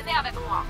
Cadê a vergonha?